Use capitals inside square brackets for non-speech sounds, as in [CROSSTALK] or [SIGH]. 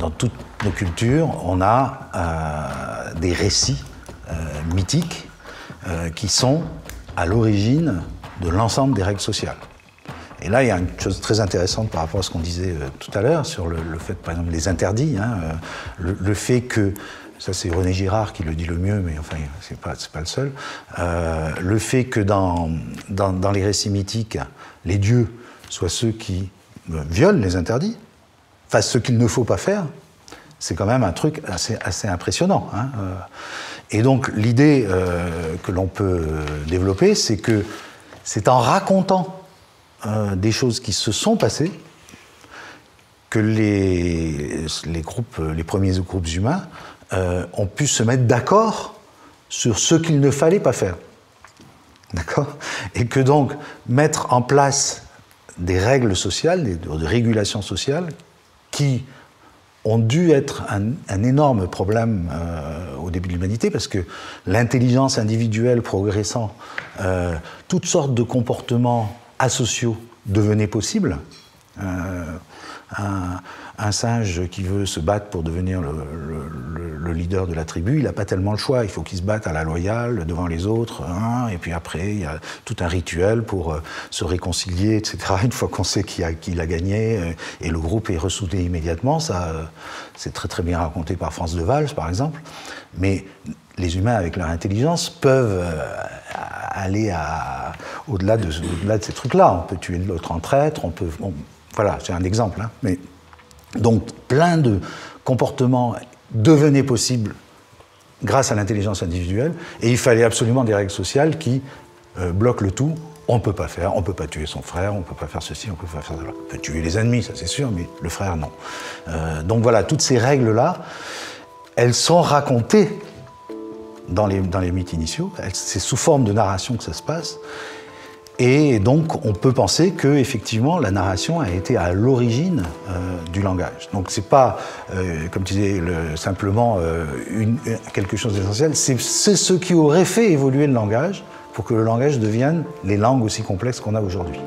Dans toutes nos cultures, on a euh, des récits euh, mythiques euh, qui sont à l'origine de l'ensemble des règles sociales. Et là, il y a une chose très intéressante par rapport à ce qu'on disait tout à l'heure sur le, fait, par exemple, les interdits. Hein, le, fait que, ça c'est René Girard qui le dit le mieux, mais enfin, c'est pas, pas le seul, le fait que dans, dans les récits mythiques, les dieux soient ceux qui violent les interdits, fassent ce qu'il ne faut pas faire, c'est quand même un truc assez, impressionnant. Hein. Euh, et donc l'idée euh, que l'on peut développer, c'est que c'est en racontant euh, des choses qui se sont passées que les, premiers groupes humains ont pu se mettre d'accord sur ce qu'il ne fallait pas faire. D'accord? Et que donc mettre en place des règles sociales, des, des régulations sociales qui ont dû être un, énorme problème euh, au début de l'humanité parce que l'intelligence individuelle progressant, euh, toutes sortes de comportements asociaux devenaient possibles. Euh, un, singe qui veut se battre pour devenir le, leader de la tribu, il n'a pas tellement le choix. Il faut qu'il se batte à la loyale devant les autres. Hein, et puis après, il y a tout un rituel pour euh, se réconcilier, etc. [LAUGHS] Une fois qu'on sait qui a, gagné, euh, et le groupe est ressoudé immédiatement. Ça, euh, c'est très très bien raconté par France de Valls, par exemple. Mais les humains, avec leur intelligence, peuvent aller au-delà de, de, ces trucs-là. On peut tuer l'autre en traître, on peut. Voilà, c'est un exemple. Hein. Mais, donc, plein de comportements devenaient possibles grâce à l'intelligence individuelle, et il fallait absolument des règles sociales qui euh, bloquent le tout. On ne peut pas faire, on ne peut pas tuer son frère, on ne peut pas faire ceci, on ne peut pas faire cela. On peut tuer les ennemis, ça c'est sûr, mais le frère, non. Euh, donc voilà, toutes ces règles-là, elles sont racontées dans les, dans les mythes initiaux, c'est sous forme de narration que ça se passe, et donc, on peut penser que effectivement, la narration a été à l'origine euh, du langage. Donc, c'est pas, euh, comme tu disais, le, simplement euh, quelque chose d'essentiel. C'est ce qui aurait fait évoluer le langage pour que le langage devienne les langues aussi complexes qu'on a aujourd'hui.